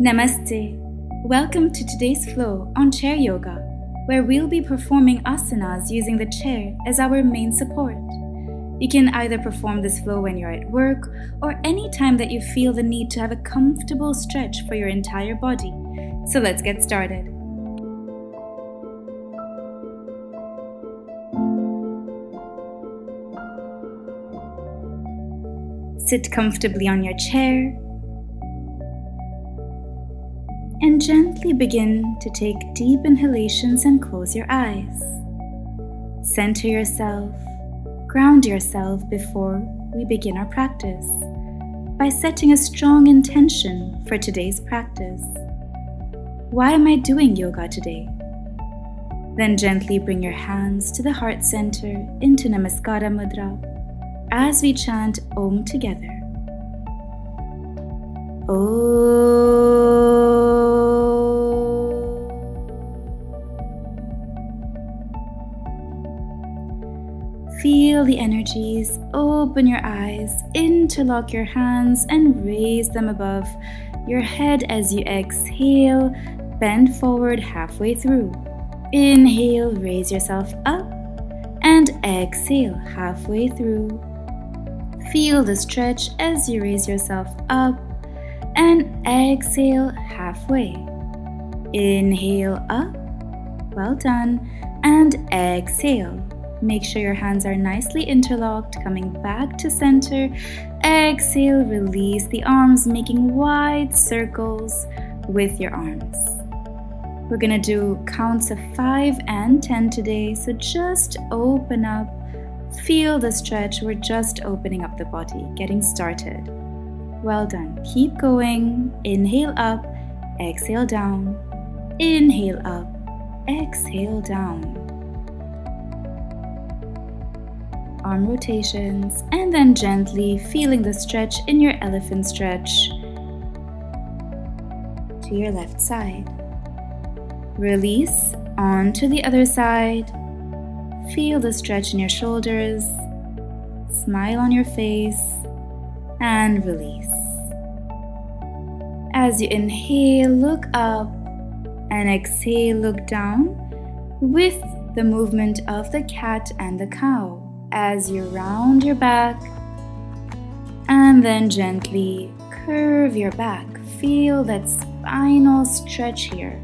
Namaste. Welcome to today's flow on chair yoga, where we'll be performing asanas using the chair as our main support. You can either perform this flow when you're at work or any time that you feel the need to have a comfortable stretch for your entire body. So let's get started. Sit comfortably on your chair and gently begin to take deep inhalations and close your eyes. Center yourself, ground yourself before we begin our practice by setting a strong intention for today's practice. Why am I doing yoga today? Then gently bring your hands to the heart center into Namaskara Mudra as we chant Om together. Om. Feel the energies, open your eyes, interlock your hands, and raise them above your head as you exhale. Bend forward halfway through. Inhale, raise yourself up, and exhale halfway through. Feel the stretch as you raise yourself up, and exhale halfway. Inhale up, well done, and exhale. Make sure your hands are nicely interlocked, coming back to center. Exhale, release the arms, making wide circles with your arms. We're gonna do counts of 5 and 10 today, so just open up, feel the stretch. We're just opening up the body, getting started. Well done. Keep going. Inhale up, exhale down. Inhale up, exhale down. Arm rotations, and then gently feeling the stretch in your elephant stretch to your left side. Release onto the other side. Feel the stretch in your shoulders. Smile on your face and release. As you inhale, look up and exhale, look down with the movement of the cat and the cow as you round your back and then gently curve your back. Feel that spinal stretch here.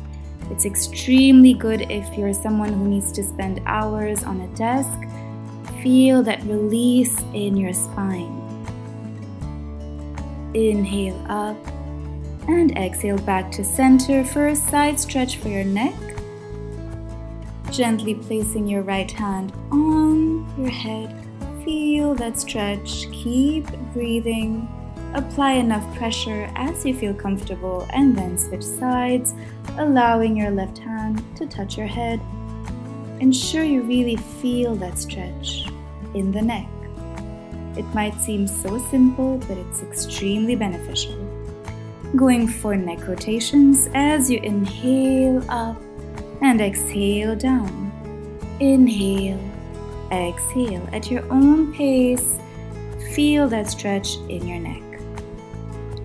It's extremely good if you're someone who needs to spend hours on a desk. Feel that release in your spine. Inhale up and exhale back to center for a side stretch for your neck Gently placing your right hand on your head. Feel that stretch. Keep breathing. Apply enough pressure as you feel comfortable and then switch sides, allowing your left hand to touch your head. Ensure you really feel that stretch in the neck. It might seem so simple, but it's extremely beneficial. Going for neck rotations as you inhale up and exhale down. Inhale, exhale at your own pace. Feel that stretch in your neck.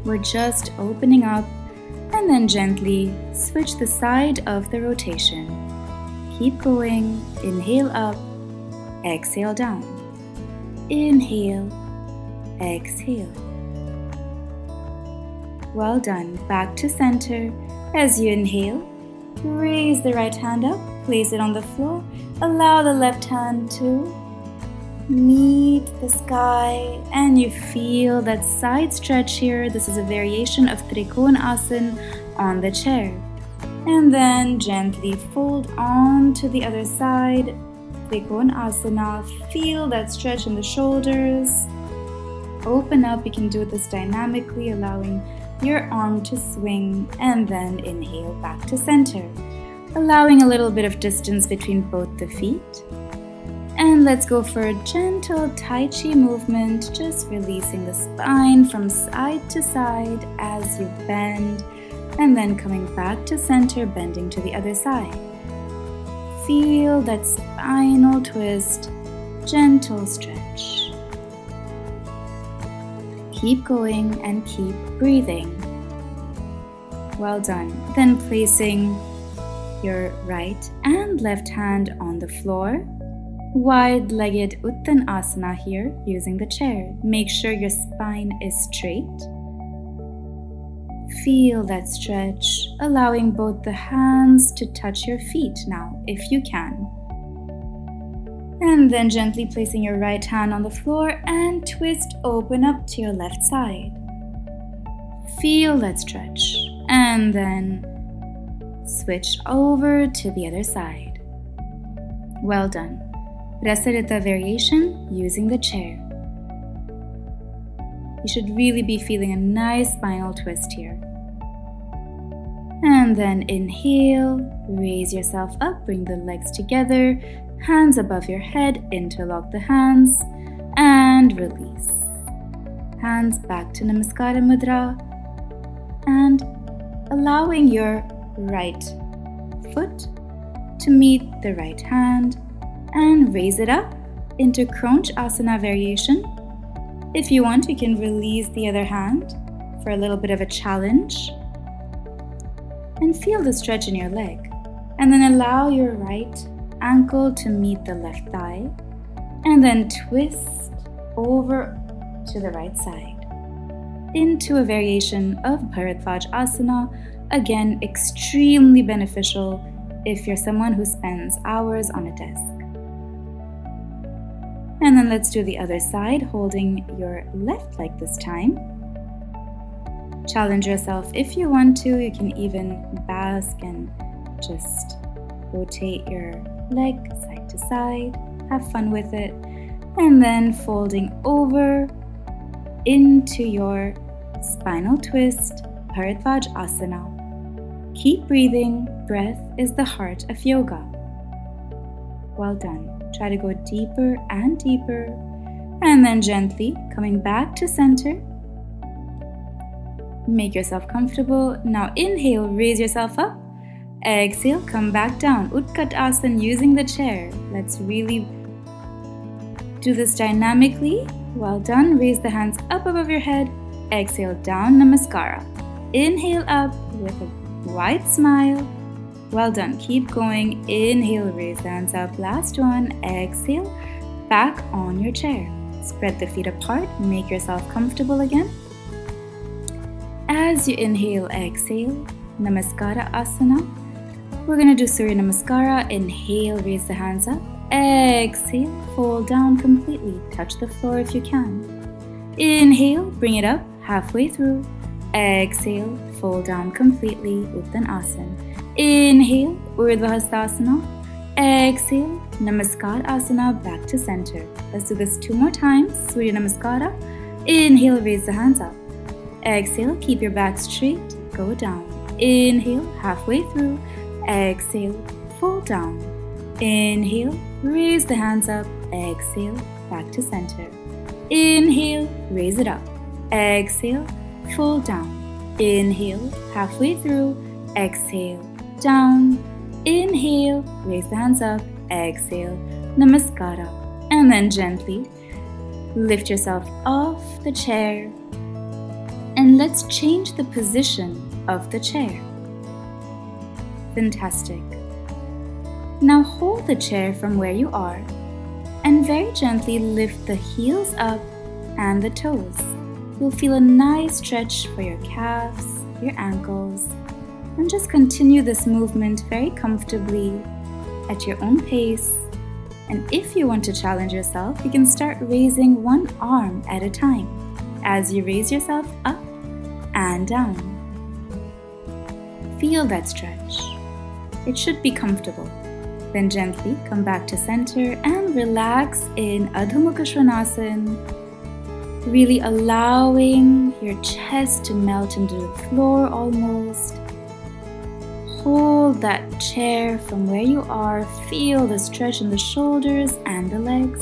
We're just opening up and then gently switch the side of the rotation. Keep going. Inhale up, exhale down. Inhale, exhale. Well done. Back to center. As you inhale, Raise the right hand up, place it on the floor. Allow the left hand to meet the sky and you feel that side stretch here. This is a variation of Trikonasana on the chair. And then gently fold on to the other side. Trikonasana. Feel that stretch in the shoulders. Open up. You can do this dynamically, allowing your arm to swing and then inhale back to center, allowing a little bit of distance between both the feet. And let's go for a gentle Tai Chi movement, just releasing the spine from side to side as you bend, and then coming back to center, bending to the other side. Feel that spinal twist, gentle stretch. Keep going and keep breathing. Well done. Then placing your right and left hand on the floor. Wide legged Uttanasana here using the chair. Make sure your spine is straight. Feel that stretch, allowing both the hands to touch your feet now, if you can. And then gently placing your right hand on the floor and twist open up to your left side. Feel that stretch. And then switch over to the other side. Well done. Prasarita variation using the chair. You should really be feeling a nice spinal twist here. And then inhale, raise yourself up, bring the legs together, hands above your head, interlock the hands, and release. Hands back to Namaskara Mudra, and allowing your right foot to meet the right hand and raise it up into Kronch Asana variation. If you want, you can release the other hand for a little bit of a challenge and feel the stretch in your leg. And then allow your right ankle to meet the left thigh and then twist over to the right side into a variation of Bharadwaj Asana. Again, extremely beneficial if you're someone who spends hours on a desk. And then let's do the other side, holding your left leg this time. Challenge yourself if you want to. You can even bask and just rotate your leg side to side. Have fun with it. And then folding over into your spinal twist, Asana. Keep breathing. Breath is the heart of yoga. Well done. Try to go deeper and deeper. And then gently coming back to center. Make yourself comfortable. Now inhale, raise yourself up. Exhale, come back down. Utkatasana using the chair. Let's really do this dynamically. Well done. Raise the hands up above your head. Exhale down Namaskara. Inhale up with a wide smile. Well done. Keep going. Inhale, raise the hands up. Last one. Exhale, back on your chair. Spread the feet apart. Make yourself comfortable again. As you inhale, exhale, Namaskara Asana. We're going to do Surya Namaskara. Inhale, raise the hands up. Exhale, fold down completely. Touch the floor if you can. Inhale, bring it up halfway through. Exhale, fold down completely, Uttanasana. Inhale, Urdhva Hastasana. Exhale, Namaskar Asana back to center. Let's do this two more times. Surya Namaskara. Inhale, raise the hands up. Exhale, keep your back straight, go down. Inhale, halfway through. Exhale, fold down. Inhale, raise the hands up. Exhale, back to center. Inhale, raise it up. Exhale, fold down. Inhale, halfway through. Exhale, down. Inhale, raise the hands up. Exhale, namaskara. And then gently lift yourself off the chair. And let's change the position of the chair. Fantastic. Now hold the chair from where you are and very gently lift the heels up and the toes. You'll feel a nice stretch for your calves, your ankles, and just continue this movement very comfortably at your own pace. And if you want to challenge yourself, you can start raising one arm at a time as you raise yourself up and down. Feel that stretch. It should be comfortable. Then gently come back to center and relax in Adho Svanasana really allowing your chest to melt into the floor almost. Hold that chair from where you are, feel the stretch in the shoulders and the legs.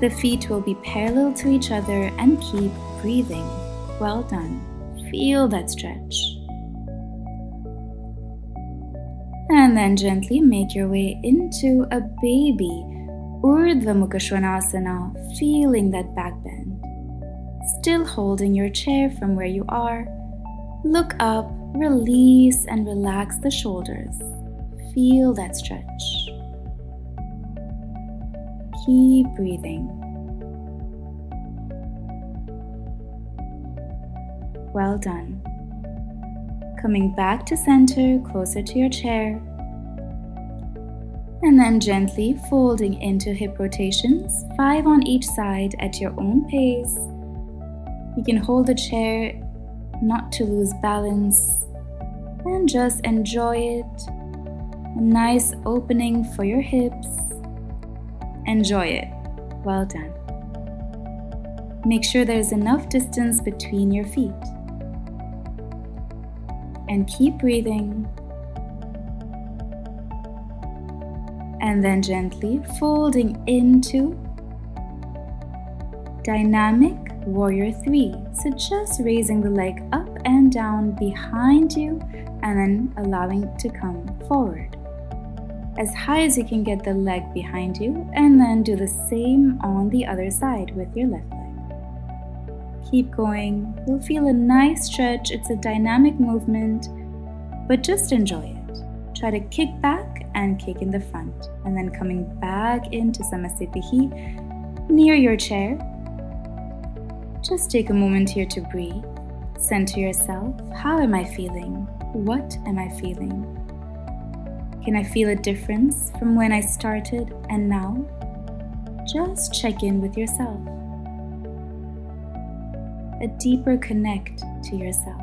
The feet will be parallel to each other and keep breathing. Well done. Feel that stretch. And then gently make your way into a baby Urdhva Mukha Svanasana, feeling that back bend still holding your chair from where you are, look up release and relax the shoulders. Feel that stretch. Keep breathing. Well done. Coming back to center, closer to your chair. And then gently folding into hip rotations, five on each side at your own pace. You can hold the chair not to lose balance and just enjoy it. A nice opening for your hips. Enjoy it. Well done. Make sure there's enough distance between your feet. And keep breathing. And then gently folding into dynamic warrior three. So just raising the leg up and down behind you and then allowing to come forward. As high as you can get the leg behind you and then do the same on the other side with your left leg. Keep going. You'll feel a nice stretch. It's a dynamic movement, but just enjoy it. Try to kick back and kick in the front and then coming back into Samasthiti near your chair just take a moment here to breathe. Center yourself. How am I feeling? What am I feeling? Can I feel a difference from when I started and now? Just check in with yourself. A deeper connect to yourself,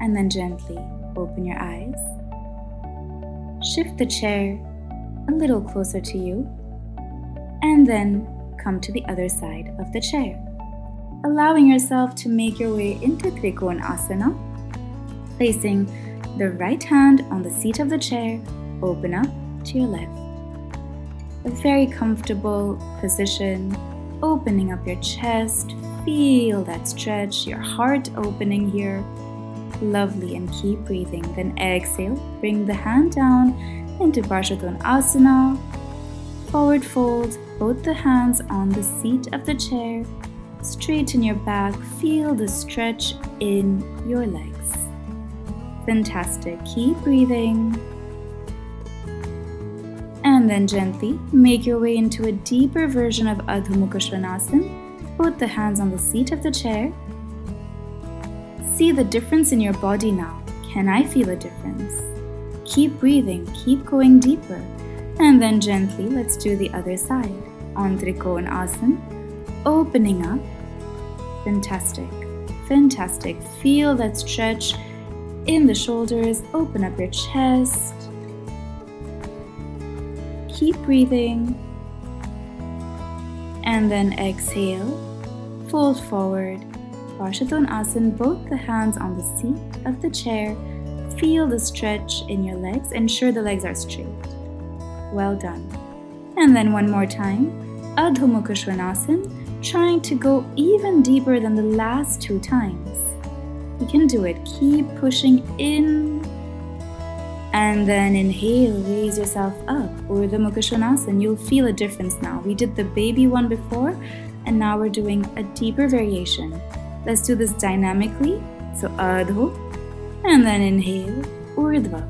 and then gently open your eyes. Shift the chair a little closer to you, and then come to the other side of the chair allowing yourself to make your way into Trikonasana, placing the right hand on the seat of the chair, open up to your left. A very comfortable position, opening up your chest, feel that stretch, your heart opening here. Lovely, and keep breathing. Then exhale, bring the hand down into Parsvakonasana. Forward fold both the hands on the seat of the chair Straighten your back, feel the stretch in your legs. Fantastic. Keep breathing. And then gently make your way into a deeper version of Adho Mukha Svanasana. Put the hands on the seat of the chair. See the difference in your body now. Can I feel a difference? Keep breathing, keep going deeper. And then gently, let's do the other side. On Trikonasana, opening up Fantastic. Fantastic. Feel that stretch in the shoulders. Open up your chest. Keep breathing. And then exhale. Fold forward. Parsvakonasana, both the hands on the seat of the chair. Feel the stretch in your legs. Ensure the legs are straight. Well done. And then one more time. Adho Svanasana trying to go even deeper than the last two times. You can do it. Keep pushing in. And then inhale, raise yourself up. Urdhva Mukha Svanasana. You'll feel a difference now. We did the baby one before, and now we're doing a deeper variation. Let's do this dynamically. So Adho, and then inhale, Urdhva.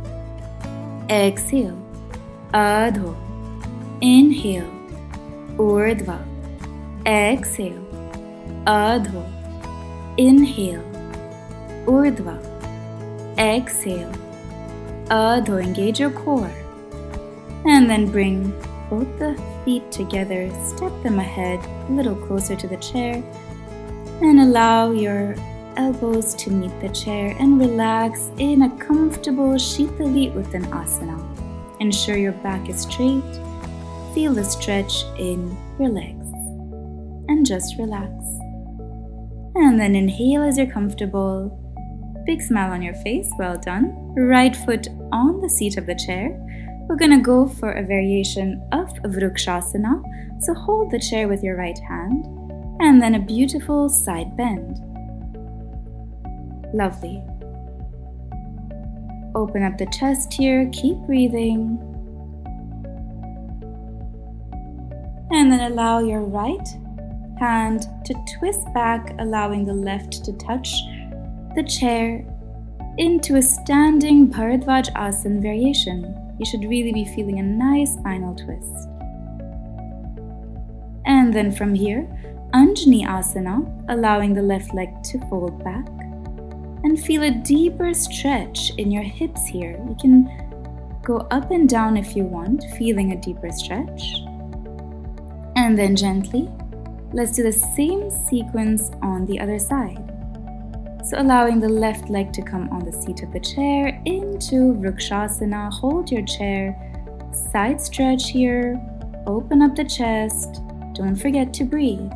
Exhale, Adho. Inhale, Urdhva. Exhale, Adho. Inhale, Urdhva. Exhale, Adho. Engage your core. And then bring both the feet together, step them ahead, a little closer to the chair, and allow your elbows to meet the chair and relax in a comfortable Shitali Uttanasana. Ensure your back is straight. Feel the stretch in your legs and just relax. And then inhale as you're comfortable. Big smile on your face, well done. Right foot on the seat of the chair. We're gonna go for a variation of Vrukshasana. So hold the chair with your right hand and then a beautiful side bend. Lovely. Open up the chest here, keep breathing. And then allow your right hand to twist back, allowing the left to touch the chair into a standing Bharadwaj Asana variation. You should really be feeling a nice spinal twist. And then from here, Anjani Asana, allowing the left leg to fold back. And feel a deeper stretch in your hips here. You can go up and down if you want, feeling a deeper stretch. And then gently, let's do the same sequence on the other side. So allowing the left leg to come on the seat of the chair into Vrikshasana. Hold your chair, side stretch here, open up the chest, don't forget to breathe.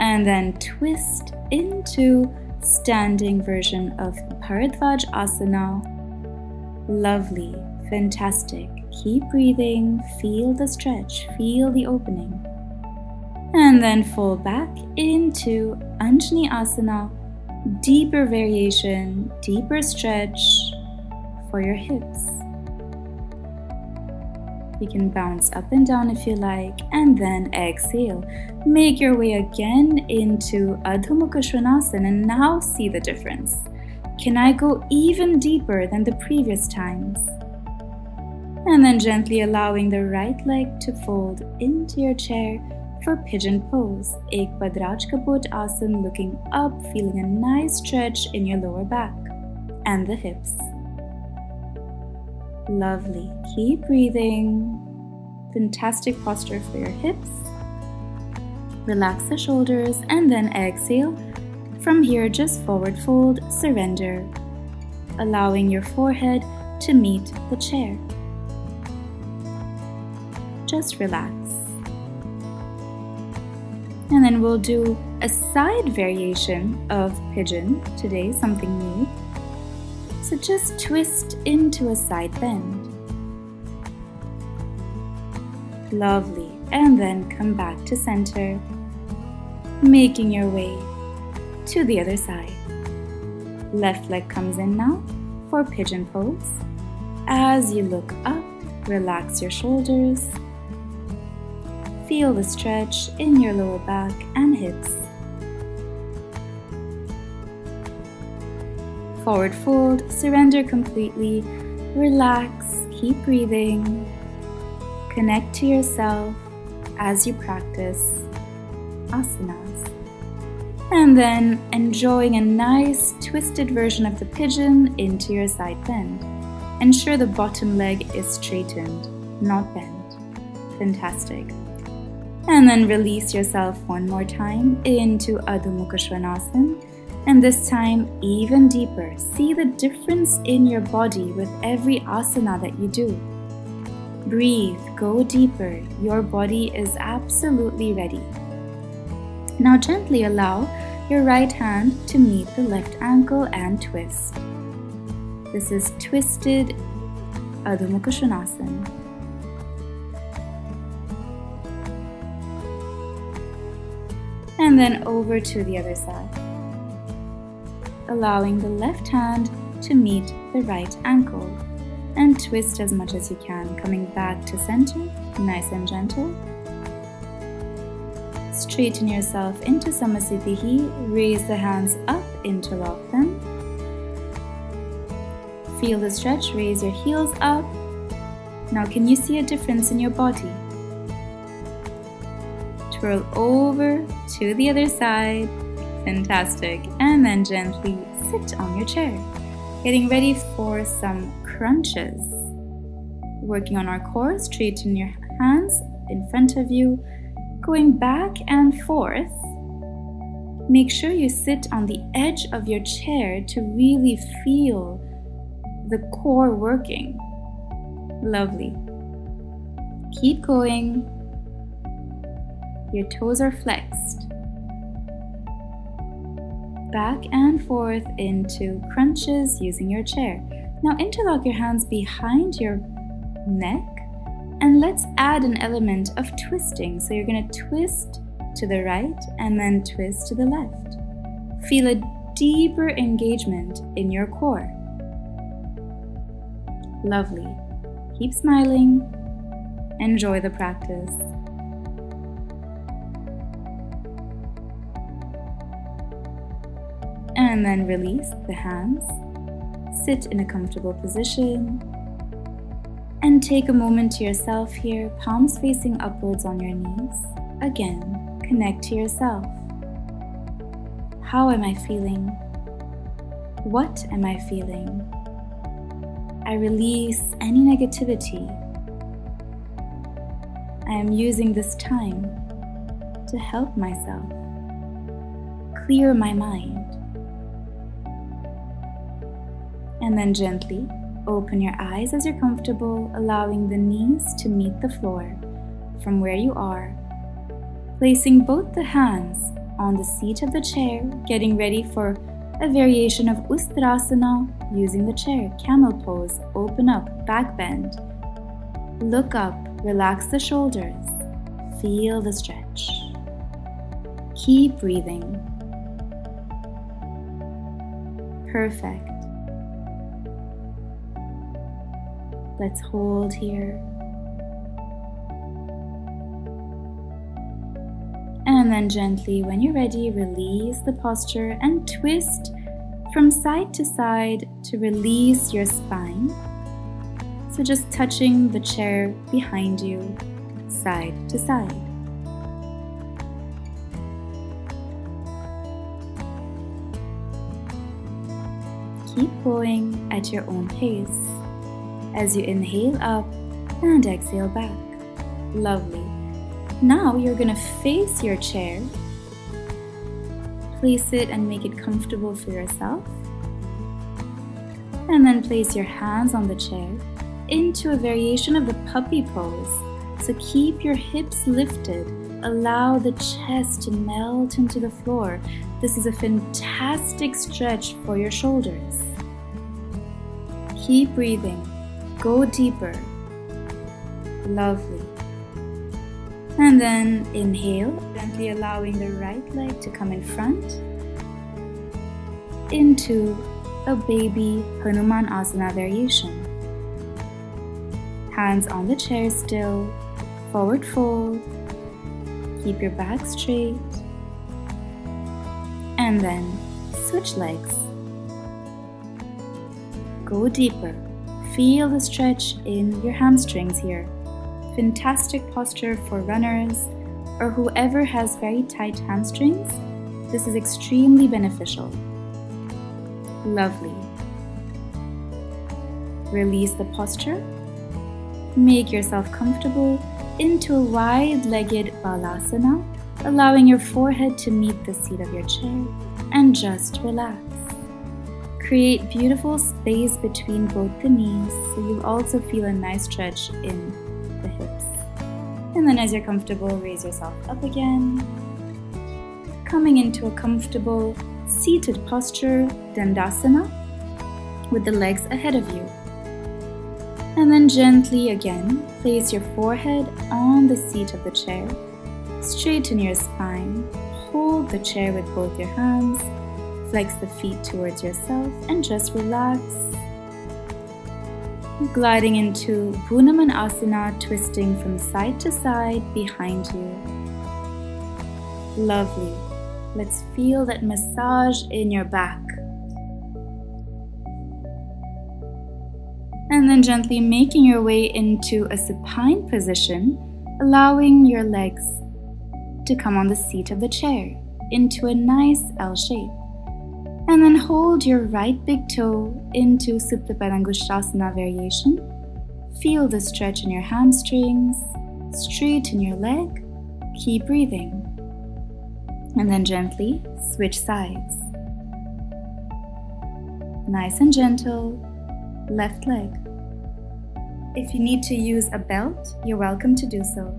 And then twist into standing version of Bharadwaj Asana. Lovely, fantastic. Keep breathing, feel the stretch, feel the opening. And then fold back into Anjani Asana, deeper variation, deeper stretch for your hips. You can bounce up and down if you like, and then exhale. Make your way again into Adho Mukha Svanasana and now see the difference. Can I go even deeper than the previous times? And then gently allowing the right leg to fold into your chair for pigeon pose. Ek Padraj Kapot Asana looking up, feeling a nice stretch in your lower back and the hips. Lovely. Keep breathing. Fantastic posture for your hips. Relax the shoulders and then exhale. From here, just forward fold, surrender, allowing your forehead to meet the chair. Just relax. And then we'll do a side variation of pigeon today, something new. So just twist into a side bend. Lovely. And then come back to center, making your way to the other side. Left leg comes in now for pigeon pose. As you look up, relax your shoulders. Feel the stretch in your lower back and hips. Forward fold, surrender completely, relax, keep breathing, connect to yourself as you practice asanas. And then enjoying a nice twisted version of the pigeon into your side bend. Ensure the bottom leg is straightened, not bent. Fantastic. And then release yourself one more time into Adho Mukha Svanasana and this time, even deeper, see the difference in your body with every asana that you do. Breathe, go deeper. Your body is absolutely ready. Now, gently allow your right hand to meet the left ankle and twist. This is twisted Adho Mukha Svanasana. And then over to the other side allowing the left hand to meet the right ankle. And twist as much as you can, coming back to center, nice and gentle. Straighten yourself into Samasthiti. Raise the hands up, interlock them. Feel the stretch, raise your heels up. Now can you see a difference in your body? Twirl over to the other side Fantastic. And then gently sit on your chair. Getting ready for some crunches. Working on our core, straighten your hands in front of you, going back and forth. Make sure you sit on the edge of your chair to really feel the core working. Lovely. Keep going. Your toes are flexed back and forth into crunches using your chair. Now interlock your hands behind your neck and let's add an element of twisting. So you're going to twist to the right and then twist to the left. Feel a deeper engagement in your core. Lovely. Keep smiling. Enjoy the practice. And then release the hands. sit in a comfortable position. And take a moment to yourself here, palms facing upwards on your knees. Again, connect to yourself. How am I feeling? What am I feeling? I release any negativity. I am using this time to help myself, clear my mind. And then gently open your eyes as you're comfortable, allowing the knees to meet the floor from where you are. Placing both the hands on the seat of the chair, getting ready for a variation of Ustrasana using the chair, camel pose, open up, back bend. Look up, relax the shoulders, feel the stretch. Keep breathing. Perfect. Let's hold here. And then gently, when you're ready, release the posture and twist from side to side to release your spine. So just touching the chair behind you, side to side. Keep going at your own pace as you inhale up and exhale back. Lovely. Now you're going to face your chair. Place it and make it comfortable for yourself. And then place your hands on the chair into a variation of the puppy pose. So keep your hips lifted. Allow the chest to melt into the floor. This is a fantastic stretch for your shoulders. Keep breathing. Go deeper. Lovely. And then inhale, gently allowing the right leg to come in front into a baby Hanuman Asana variation. Hands on the chair still, forward fold, keep your back straight, and then switch legs. Go deeper. Feel the stretch in your hamstrings here. Fantastic posture for runners or whoever has very tight hamstrings. This is extremely beneficial. Lovely. Release the posture. Make yourself comfortable into a wide-legged balasana, allowing your forehead to meet the seat of your chair, and just relax. Create beautiful space between both the knees so you'll also feel a nice stretch in the hips. And then as you're comfortable, raise yourself up again. Coming into a comfortable seated posture, Dandasana, with the legs ahead of you. And then gently again, place your forehead on the seat of the chair. Straighten your spine. Hold the chair with both your hands Flex the feet towards yourself and just relax. Gliding into Bhunamanasana, twisting from side to side behind you. Lovely. Let's feel that massage in your back. And then gently making your way into a supine position, allowing your legs to come on the seat of the chair into a nice L shape. And then hold your right big toe into Supta Padangusthasana variation. Feel the stretch in your hamstrings, straighten your leg, keep breathing. And then gently switch sides. Nice and gentle, left leg. If you need to use a belt, you're welcome to do so.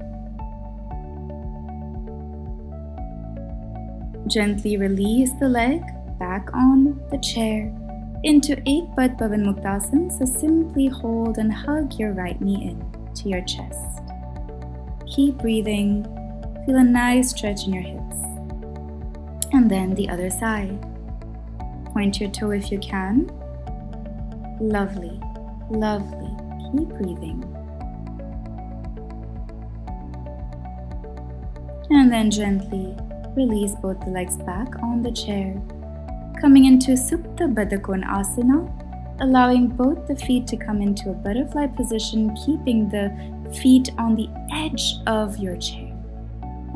Gently release the leg back on the chair into Ekpad Pavan Muktasana. So simply hold and hug your right knee in to your chest. Keep breathing. Feel a nice stretch in your hips. And then the other side. Point your toe if you can. Lovely, lovely. Keep breathing. And then gently release both the legs back on the chair coming into Supta Baddha Konasana, allowing both the feet to come into a butterfly position, keeping the feet on the edge of your chair.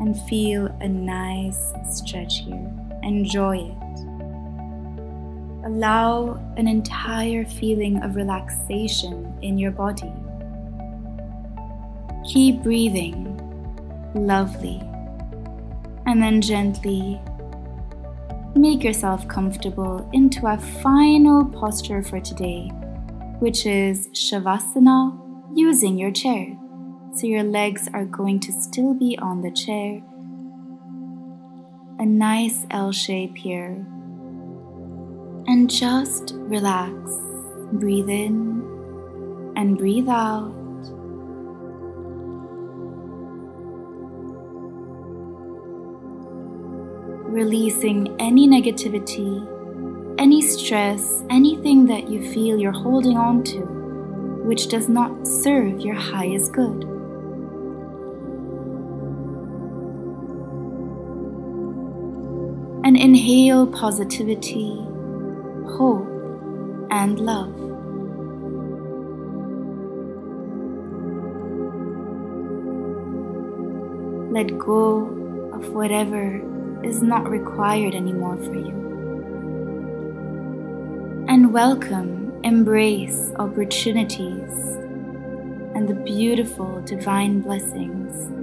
And feel a nice stretch here. Enjoy it. Allow an entire feeling of relaxation in your body. Keep breathing. Lovely. And then gently make yourself comfortable into our final posture for today, which is Shavasana using your chair. So your legs are going to still be on the chair. A nice L shape here. And just relax. Breathe in and breathe out. Releasing any negativity, any stress, anything that you feel you're holding on to, which does not serve your highest good. And inhale positivity, hope, and love. Let go of whatever is not required anymore for you. And welcome, embrace opportunities and the beautiful divine blessings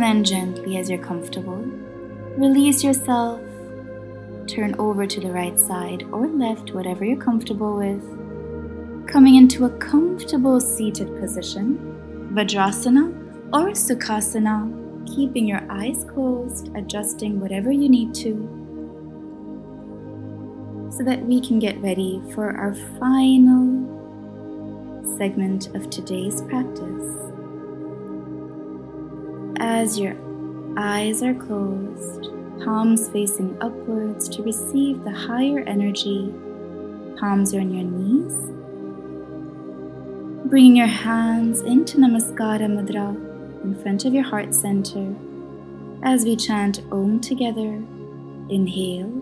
And then gently, as you're comfortable, release yourself. Turn over to the right side or left, whatever you're comfortable with. Coming into a comfortable seated position, Vajrasana or Sukhasana, keeping your eyes closed, adjusting whatever you need to, so that we can get ready for our final segment of today's practice as your eyes are closed, palms facing upwards to receive the higher energy. Palms are on your knees. Bringing your hands into Namaskara Mudra in front of your heart center as we chant Om together. Inhale.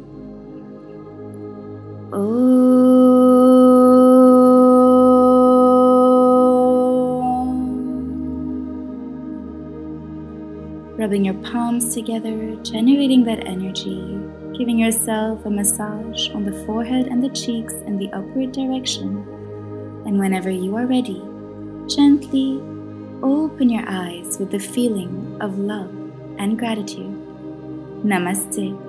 Om. Rubbing your palms together, generating that energy, giving yourself a massage on the forehead and the cheeks in the upward direction. And whenever you are ready, gently open your eyes with the feeling of love and gratitude. Namaste.